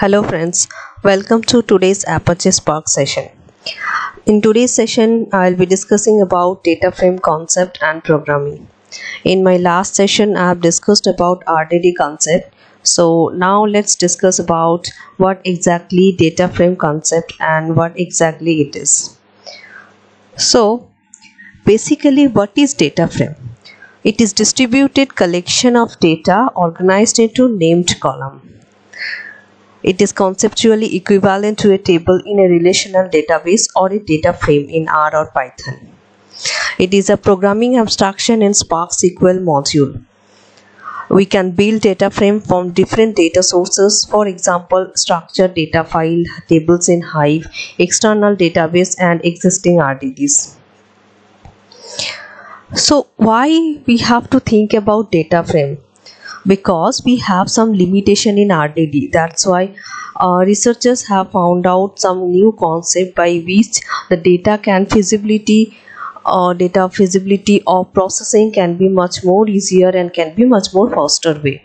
Hello friends, welcome to today's Apache Spark session. In today's session, I'll be discussing about data frame concept and programming. In my last session, I have discussed about RDD concept. So now let's discuss about what exactly data frame concept and what exactly it is. So basically what is data frame? It is distributed collection of data organized into named column. It is conceptually equivalent to a table in a relational database or a data frame in R or Python. It is a programming abstraction in Spark SQL module. We can build data frame from different data sources, for example, structured data file, tables in Hive, external database and existing RDDs. So why we have to think about data frame? Because we have some limitation in RDD. That's why uh, researchers have found out some new concept by which the data can feasibility uh, data feasibility of processing can be much more easier and can be much more faster way.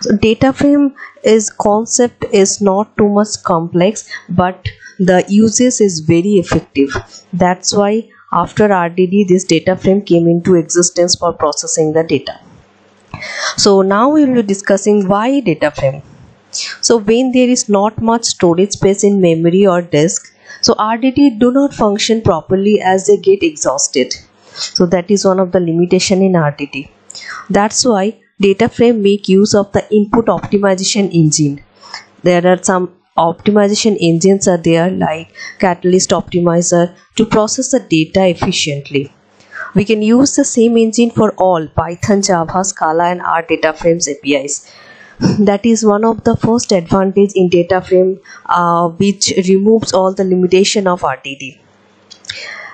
So data frame is concept is not too much complex but the uses is very effective. That's why after RDD this data frame came into existence for processing the data so now we will be discussing why data frame. So when there is not much storage space in memory or disk so RDD do not function properly as they get exhausted. So that is one of the limitation in RDD that's why data frame make use of the input optimization engine. There are some optimization engines are there like catalyst optimizer to process the data efficiently we can use the same engine for all Python, Java, Scala and R data frames APIs. That is one of the first advantage in data frame uh, which removes all the limitation of RDD.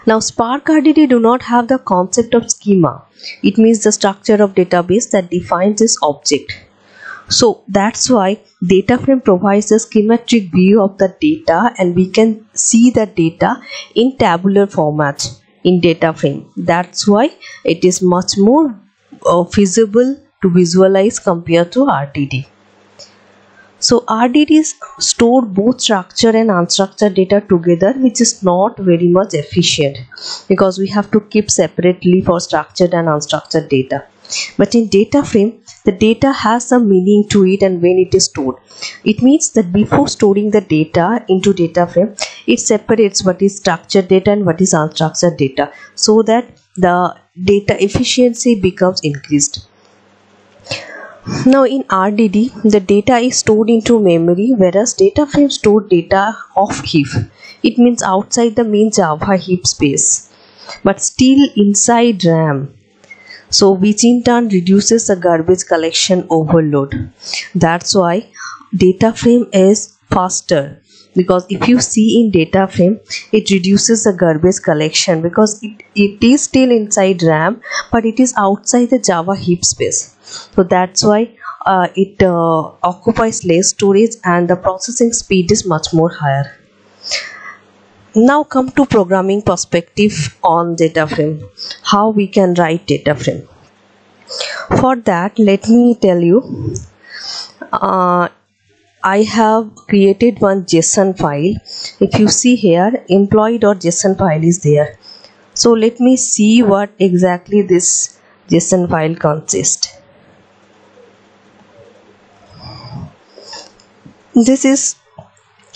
Now Spark RDD do not have the concept of schema. It means the structure of database that defines this object. So that's why data frame provides a schematic view of the data and we can see the data in tabular format in data frame. That's why it is much more uh, feasible to visualize compared to RDD so RDDs store both structured and unstructured data together which is not very much efficient because we have to keep separately for structured and unstructured data. But in data frame the data has some meaning to it and when it is stored. It means that before storing the data into data frame it separates what is structured data and what is unstructured data so that the data efficiency becomes increased now in RDD the data is stored into memory whereas data frame store data off heap. It means outside the main Java heap space. But still inside RAM. So which in turn reduces the garbage collection overload. That's why data frame is faster. Because if you see in data frame it reduces the garbage collection. Because it, it is still inside RAM but it is outside the Java heap space so that's why uh, it uh, occupies less storage and the processing speed is much more higher now come to programming perspective on data frame how we can write data frame for that let me tell you uh, I have created one JSON file. If you see here, employee.json file is there. So let me see what exactly this JSON file consists. This is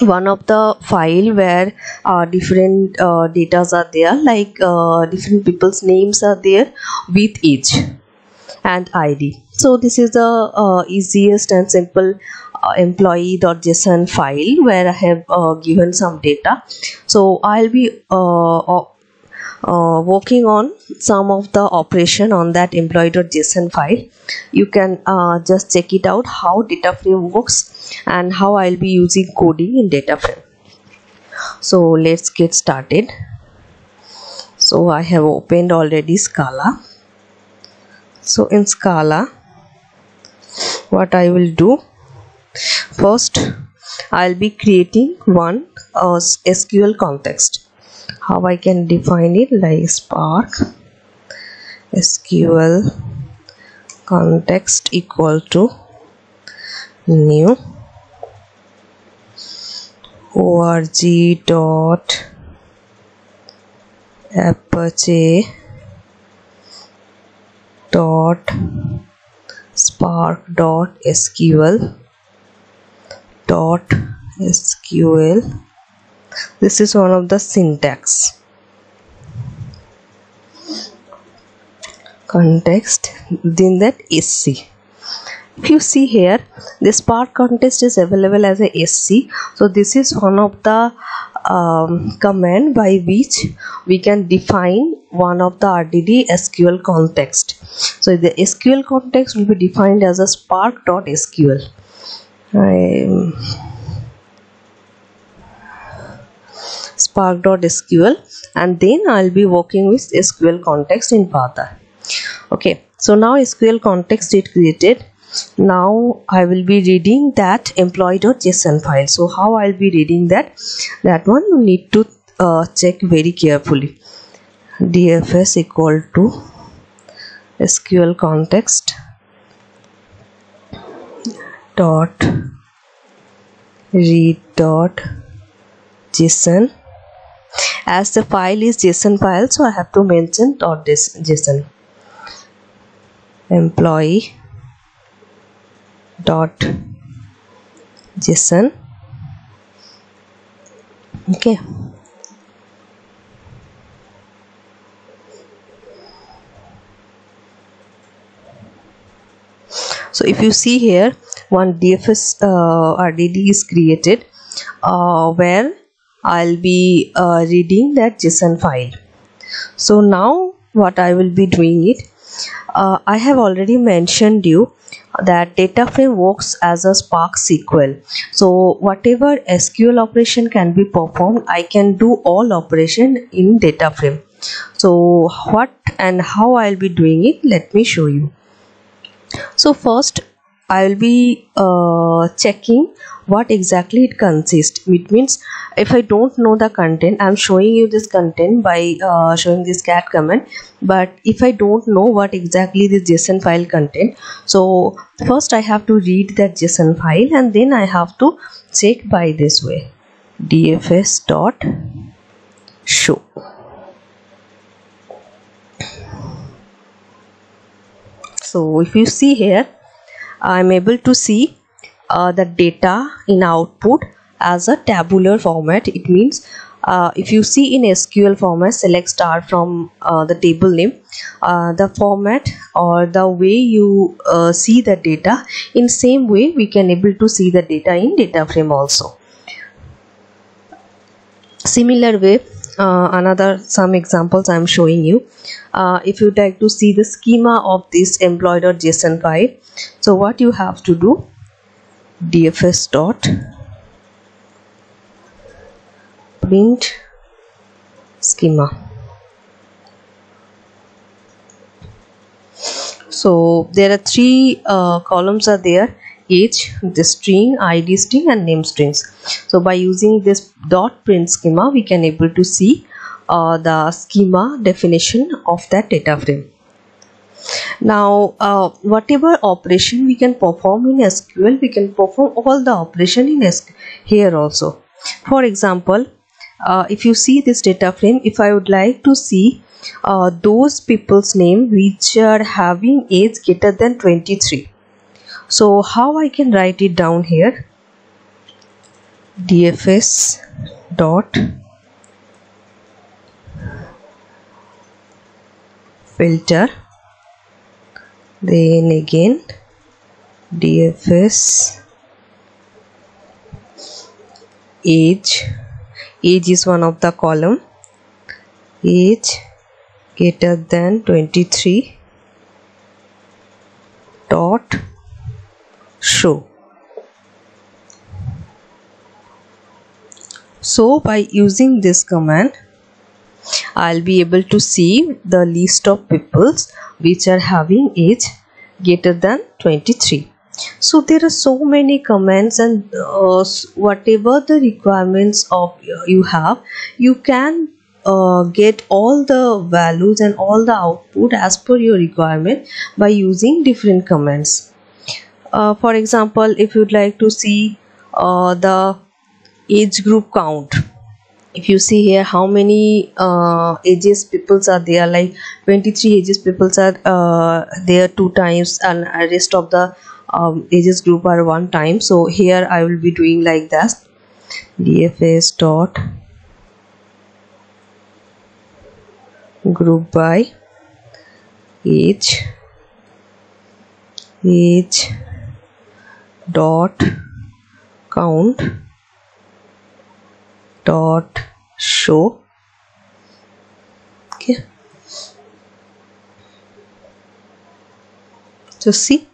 one of the file where uh, different uh, datas are there like uh, different people's names are there with age and id so this is the uh, easiest and simple uh, employee.json file where I have uh, given some data. So I'll be uh, working on some of the operation on that employee.json file. You can uh, just check it out how data frame works and how I'll be using coding in data frame. So let's get started. So I have opened already Scala. So in Scala what I will do? First I'll be creating one uh, SQL context how I can define it? Like spark SQL context equal to new org dot apache dot spark dot sql dot sql this is one of the syntax context then that sc if you see here this spark context is available as a sc so this is one of the um, command by which we can define one of the RDD SQL context. So the SQL context will be defined as a spark.sql. spark.sql and then I'll be working with SQL context in Pata. Okay, so now SQL context is created. Now I will be reading that employee.json file. So how I'll be reading that? That one you need to uh, check very carefully. Dfs equal to sql context dot read dot json as the file is json file so I have to mention dot this json. Employee dot json. Okay. So if you see here one dfs uh, rdd is created uh, where i'll be uh, reading that json file. So now what i will be doing it uh, i have already mentioned you that data frame works as a spark sql so whatever sql operation can be performed i can do all operation in data frame. So what and how i'll be doing it let me show you. So first I will be uh, checking what exactly it consists it means if I don't know the content I'm showing you this content by uh, showing this cat command. But if I don't know what exactly this JSON file content so first I have to read that JSON file and then I have to check by this way. Dfs dot show. So if you see here I'm able to see uh, the data in output as a tabular format. It means uh, if you see in SQL format select star from uh, the table name uh, the format or the way you uh, see the data in same way we can able to see the data in data frame also. Similar way uh, another some examples I'm showing you. Uh, if you like to see the schema of this employee.json file so what you have to do dfs dot print schema. So there are three uh, columns are there age the string id string and name strings. So by using this dot print schema we can able to see uh, the schema definition of that data frame. Now uh, whatever operation we can perform in SQL we can perform all the operation in SQL here also. For example uh, if you see this data frame if I would like to see uh, those people's name which are having age greater than 23 so how I can write it down here? Dfs dot filter then again dfs age. Age is one of the column. Age greater than 23 dot show. So by using this command I'll be able to see the list of peoples which are having age greater than 23 so there are so many commands and uh, whatever the requirements of uh, you have you can uh, get all the values and all the output as per your requirement by using different commands uh, for example if you'd like to see uh, the age group count if you see here how many uh, ages peoples are there like 23 ages peoples are uh, there two times and rest of the um, ages group are one time. So here I will be doing like that. Dfs dot group by age age dot count dot show. Okay. So see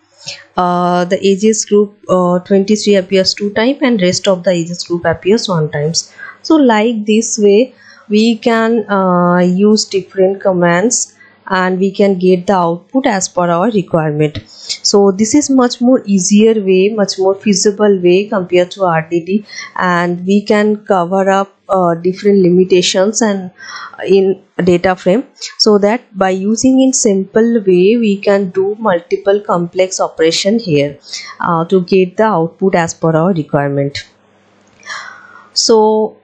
uh, the ages group uh, 23 appears two times and rest of the ages group appears one times. So like this way we can uh, use different commands and we can get the output as per our requirement. So this is much more easier way much more feasible way compared to rdd and we can cover up uh, different limitations and in data frame so that by using in simple way we can do multiple complex operation here uh, to get the output as per our requirement. So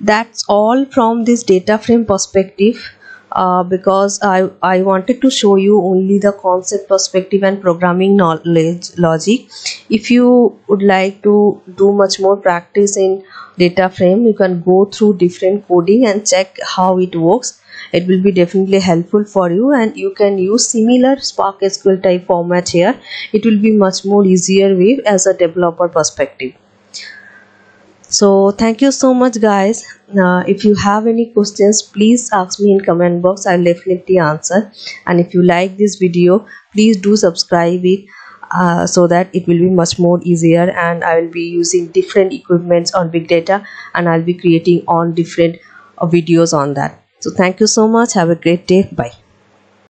that's all from this data frame perspective uh, because I, I wanted to show you only the concept perspective and programming knowledge logic. If you would like to do much more practice in data frame you can go through different coding and check how it works. It will be definitely helpful for you and you can use similar spark sql type format here. It will be much more easier way as a developer perspective so thank you so much guys. Uh, if you have any questions please ask me in comment box. I'll definitely answer. And if you like this video please do subscribe it uh, so that it will be much more easier and i will be using different equipments on big data and i'll be creating on different uh, videos on that. So thank you so much. Have a great day. Bye